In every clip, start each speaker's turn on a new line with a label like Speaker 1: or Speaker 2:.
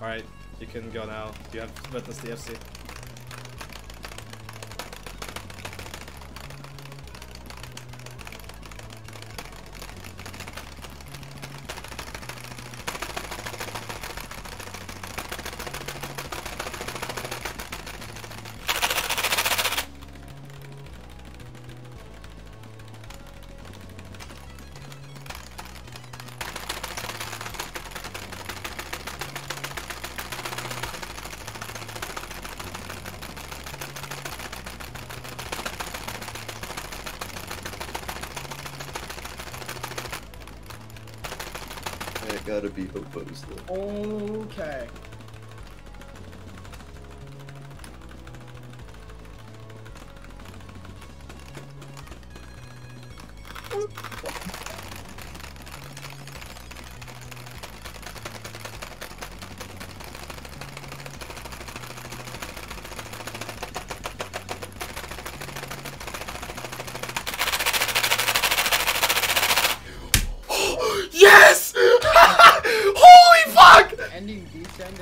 Speaker 1: Alright, you can go now. You have witnessed the FC.
Speaker 2: I gotta be opposed though.
Speaker 3: Okay.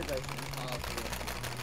Speaker 3: 在其他ชน